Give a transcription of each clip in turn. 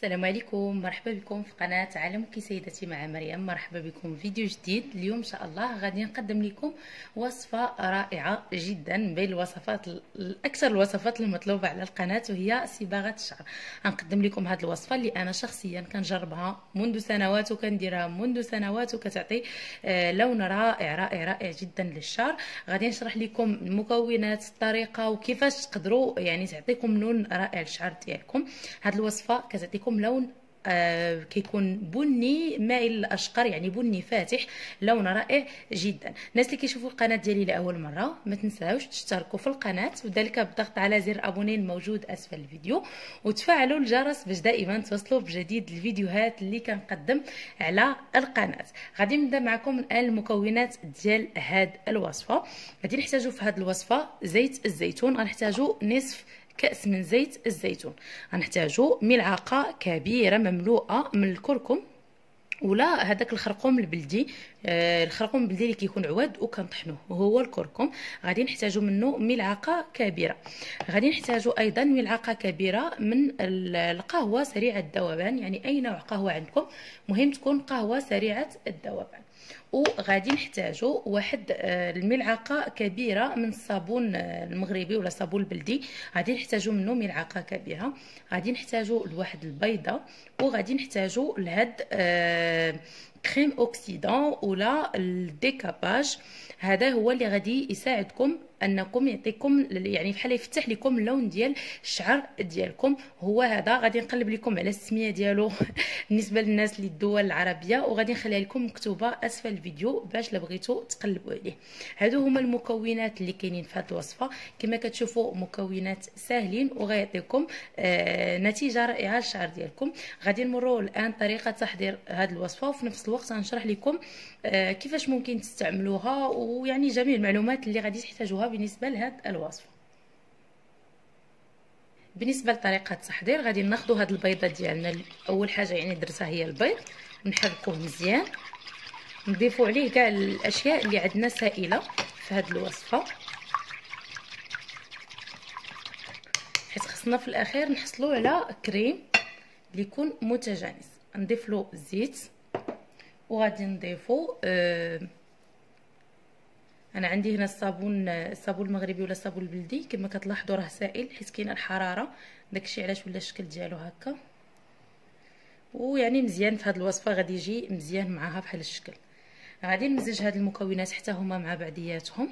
السلام عليكم. مرحبا بكم في قناة عالمك سيدتي مع مريم. مرحبا بكم. فيديو جديد اليوم إن شاء الله غادي نقدم لكم وصفة رائعة جدا بين الوصفات الاكثر الوصفات المطلوبة على القناة وهي صباغة الشعر. غنقدم لكم هذه الوصفة اللي أنا شخصيا كنجربها منذ سنوات وكنديرها منذ سنوات وكتعطي آه، لون رائع رائع رائع جدا للشعر. غادي نشرح لكم المكونات الطريقة وكيفاش تقدروا يعني تعطيكم لون رائع للشعر ديالكم. هذه الوصفة كتعطيكم لكم لون آه كيكون بني مائل للأشقر يعني بني فاتح لون رائع جدا. الناس اللي كيشوفوا القناة ديالي لأول مرة ما تنساوش تشتركوا في القناة وذلك بالضغط على زر ابوني الموجود أسفل الفيديو وتفعلوا الجرس باش دائما توصلوا بجديد الفيديوهات اللي كنقدم على القناة. غادي نبدأ معكم الان المكونات ديال هاد الوصفة. غادي نحتاجوا في هاد الوصفة زيت الزيتون غنحتاجوا نصف كأس من زيت الزيتون. غنحتاجو ملعقة كبيرة مملوءة من الكركم ولا هذاك الخرقوم البلدي آه الخرقوم البلدي اللي كيكون عواد وكنطحنوه وهو الكركم. غادي نحتاجو منه ملعقة كبيرة. غادي نحتاجو أيضا ملعقة كبيرة من القهوة سريعة الذوبان يعني أي نوع قهوة عندكم مهم تكون قهوة سريعة الذوبان وغادي نحتاجو واحد آه، الملعقة كبيرة من الصابون آه، المغربي ولا الصابون البلدي. غادي نحتاجو منه ملعقة كبيرة؟ غادي نحتاجو لواحد البيضة وغادي نحتاجو لهاد آه crème oxydant ولا ال décapage. هذا هو اللي غادي يساعدكم أنكم يعطيكم يعني بحال يفتح لكم اللون ديال الشعر ديالكم. هو هذا غادي نقلب لكم على السمية ديالو بالنسبة للناس اللي الدول العربية وغادي نخليها لكم مكتوبة أسفل الفيديو باش لا بغيتو تقلبوا عليه. هادو هما المكونات اللي كاينين في هذه الوصفة. كما كتشوفوا مكونات ساهلين وغيعطيكم آه نتيجة رائعة للشعر ديالكم. غادي نمروا الآن طريقة تحضير هذه الوصفة وفي نفس الوقت غنشرح لكم آه كيفاش ممكن تستعملوها ويعني جميع المعلومات اللي غادي تحتاجوها بالنسبة لهاد الوصفة. بالنسبة لطريقة التحضير غادي ناخذ هاد البيضة ديالنا. اول حاجة يعني درتها هي البيض نحركوه مزيان. نضيفوا عليه كاع الأشياء اللي عندنا سائلة في هاد الوصفة. حيت خصنا في الأخير نحصلوا على كريم اللي يكون متجانس. نضيف له الزيت وغادي نضيفو آه أنا عندي هنا الصابون الصابون المغربي ولا الصابون البلدي. كما كتلاحظوا راه سائل حيت كاينة الحرارة. داكشي علاش ولا الشكل ديالو هكا. ويعني مزيان في هذه الوصفة غادي يجي مزيان معاها بحال الشكل. غادي نمزج هاد المكونات حتى هما مع بعضياتهم.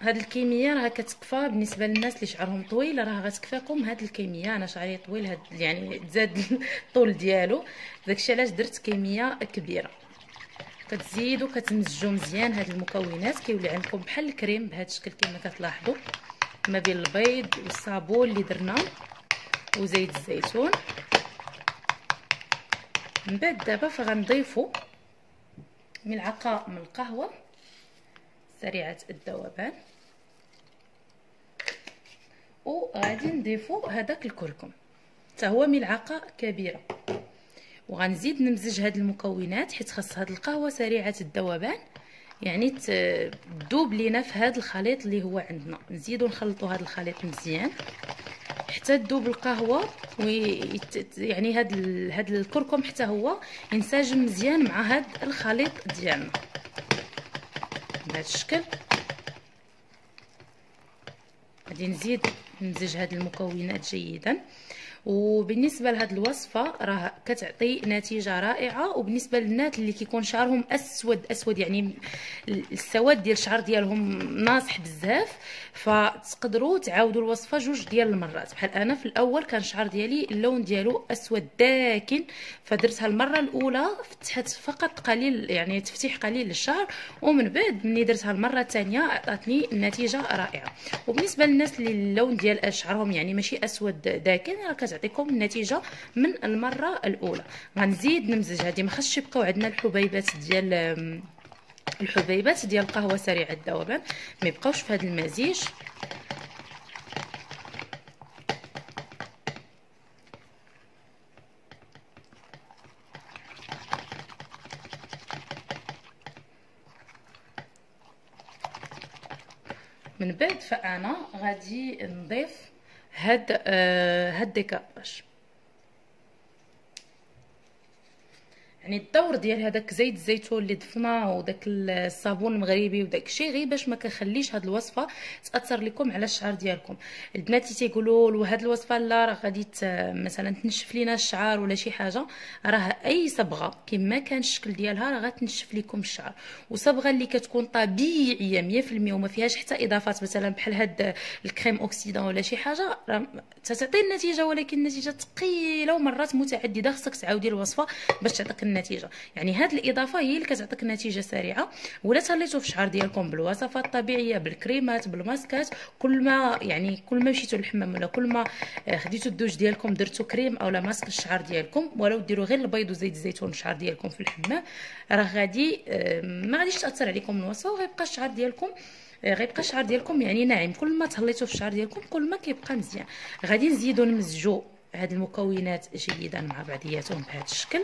هاد الكمية راه كتكفى بالنسبة للناس اللي شعرهم طويل راه غتكفاكم هاد الكمية. أنا شعري طويل هاد يعني تزاد الطول ديالو. داكشي علاش درت كمية كبيرة. كتزيدوا كتمزجوا مزيان هاد المكونات. كيولي عندكم بحال الكريم بهذا الشكل كما كتلاحظوا ما بين البيض والصابون اللي درنا. وزيت الزيتون. من بعد دابا فغنضيفوا ملعقة من القهوة سريعة الذوبان. وغادي نضيفوا هذاك الكركم. حتى هو ملعقة كبيرة. وغنزيد نمزج هاد المكونات حيت خاص هاد القهوة سريعة الذوبان. يعني تذوب لينا في هاد الخليط اللي هو عندنا. نزيدو نخلطوا هاد الخليط مزيان. حتى تذوب القهوه ويت يعني هاد ال... هاد الكركم حتى هو ينسجم مزيان مع هاد الخليط ديالنا. بهذا الشكل غادي نزيد نمزج هاد المكونات جيدا. وبالنسبة لهاد الوصفة راه كتعطي نتيجة رائعة وبالنسبة للناس اللي كيكون شعرهم أسود أسود يعني السواد ديال الشعر ديالهم ناصح بزاف فتقدروا تعاودوا الوصفة جوج ديال المرات. بحال أنا في الأول كان الشعر ديالي اللون ديالو أسود داكن فدرتها المرة الأولى فتحت فقط قليل يعني تفتيح قليل للشعر ومن بعد ملي درتها المرة الثانية عطاتني نتيجة رائعة. وبالنسبة للناس اللي اللون ديال شعرهم يعني ماشي أسود داكن راه تعطيكم النتيجة من المرة الأولى. غنزيد نمزج هذه ما خصش يبقاو عندنا الحبيبات ديال الحبيبات ديال القهوة سريعه الذوبان ما يبقاوش في هذا المزيج. من بعد فأنا غادي نضيف هاد آه هاد يعني الدور ديال هذاك زيت الزيتون اللي ضفنا وداك الصابون المغربي وداك الشيء غير باش ما كنخليش هاد الوصفة تأثر لكم على الشعر ديالكم. البنات اللي تيقولوا هاد الوصفة لا راه غادي مثلا تنشف لينا الشعر ولا شي حاجة. راه أي صبغة كما كان الشكل ديالها راه غتنشف لكم الشعر. وصبغة اللي كتكون طبيعية 100% وما فيهاش حتى إضافات مثلا بحال هاد الكريم أوكسيدون ولا شي حاجة راه تعطي النتيجة ولكن النتيجة ثقيلة ومرات متعددة. خصك تعاودي الوصفة باش تعطيك النتيجة. يعني هاد الإضافة هي اللي كتعطيك نتيجة سريعة. ولا تهليتوا في الشعر ديالكم بالوصفات الطبيعية بالكريمات بالماسكات. كل ما يعني كل ما مشيتوا للحمام ولا كل ما آه، خديتوا الدوش ديالكم درتوا كريم اولا ماسك للشعر ديالكم ولو ديروا غير البيض وزيت الزيتون للشعر ديالكم في الحمام راه غادي آه، ما غاديش تأثر عليكم الوصفة وغيبقى الشعر ديالكم آه، غيبقى الشعر ديالكم يعني ناعم. كل ما تهليتوا في الشعر ديالكم كل ما كيبقى مزيان. غادي نزيدو نمزجوا هاد المكونات جيدا مع بعضياتهم بهذا الشكل.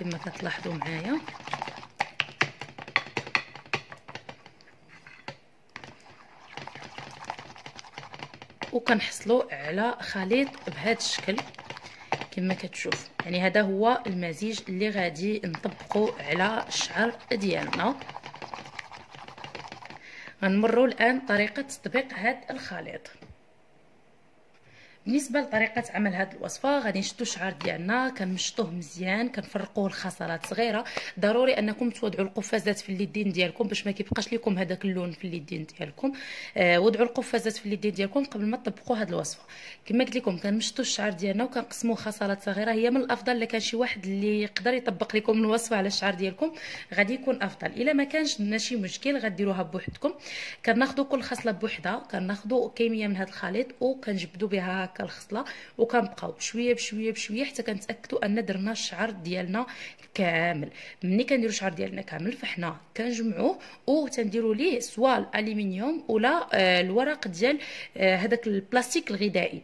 كما كتلاحظوا معايا. وكنحصلوا على خليط بهذا الشكل كما كتشوف. يعني هذا هو المزيج اللي غادي نطبقوا على الشعر ديالنا. غنمروا الآن طريقة تطبيق هذا الخليط. بالنسبة لطريقة عمل هذه الوصفة غادي نشدو الشعر ديالنا كنمشطوه مزيان كنفرقوه لخصلات صغيرة. ضروري أنكم توضعوا القفازات في اليدين ديالكم باش ما كيبقاش لكم هذاك اللون في اليدين ديالكم. آه وضعوا القفازات في اليدين ديالكم قبل ما تطبقوا هذه الوصفة. كما قلت لكم كنمشطو الشعر ديالنا وكنقسموه خصلات صغيرة. هي من الأفضل إلا كان شي واحد اللي يقدر يطبق لكم الوصفة على الشعر ديالكم غادي يكون أفضل. إلا ما كانش ماشي مشكل غديروها بوحدكم. كناخذوا كل خصلة بوحدها كناخذوا كمية من هذا الخليط وكنجبدوا بها هكا الخصلة وكنبقاو بشوية بشوية بشوية حتى كنتاكدوا أن درنا الشعر ديالنا كامل. ملي كنديروا الشعر ديالنا كامل فحنا كنجمعوه وتنديروا ليه سوا الالومنيوم ولا آه، الورق ديال آه، هذاك البلاستيك الغذائي.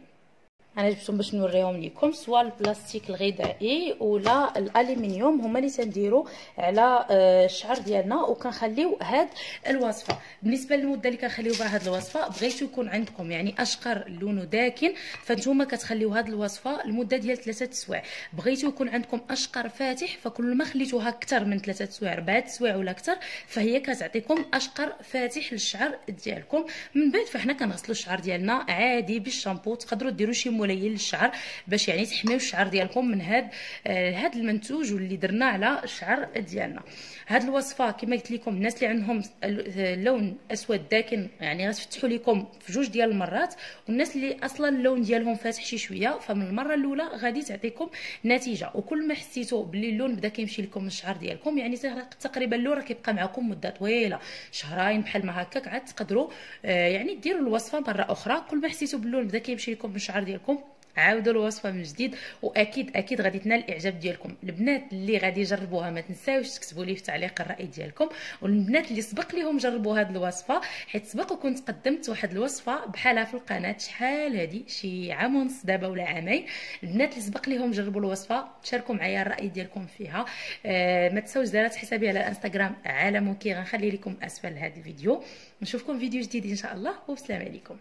أنا جبتهم باش نوريهم لكم. سواء البلاستيك الغذائي ولا الالومنيوم هما اللي تنديروا على آه، الشعر ديالنا وكنخليو هاد الوصفة. بالنسبة للمدة اللي كنخليو بها هاد الوصفة بغيتو يكون عندكم يعني أشقر لونه داكن فانتوما كتخليو هاد الوصفة لمدة ديال 3 سوايع بغيتو يكون عندكم أشقر فاتح فكل ما خليتوها أكثر من 3 سوايع 4 سوايع ولا أكثر فهي كتعطيكم أشقر فاتح للشعر ديالكم. من بعد فحنا كنغسلوا الشعر ديالنا عادي بالشامبو تقدروا ديروا شي ملين للشعر باش يعني تحميو الشعر ديالكم من هاد آه هاد المنتوج واللي درنا على الشعر ديالنا. هاد الوصفة كما قلت لكم الناس اللي عندهم اللون أسود داكن يعني غتفتحوا لكم في جوج ديال المرات والناس اللي أصلا اللون ديالهم فاتح شي شوية فمن المرة الأولى غادي تعطيكم نتيجة. وكل ما حسيتوا باللي اللون بدا كيمشي لكم الشعر ديالكم يعني تقريبا اللون راه كيبقى معكم مدة طويلة. شهرين بحال ما هكاك عاد تقدروا آه يعني ديروا الوصفة مرة أخرى. كل ما حسيتوا باللون بدا كيمشي لكم الشعر ديالكم عاودوا الوصفه من جديد وأكيد أكيد غادي تنال الإعجاب ديالكم. البنات اللي غادي يجربوها ما تنساوش تكتبوا لي في التعليق الرأي ديالكم والبنات اللي سبق ليهم جربوا هذه الوصفة حيت سبق وكنت قدمت واحد الوصفة بحالها في القناة شحال هذه شي عام ونص دابا ولا عامين. البنات اللي سبق ليهم جربوا الوصفة شاركوا معايا الرأي ديالكم فيها. آه ما تنساوش دارات حسابي على الإنستغرام عالم كي غنخلي لكم أسفل هذا الفيديو. نشوفكم فيديو جديد إن شاء الله والسلام عليكم.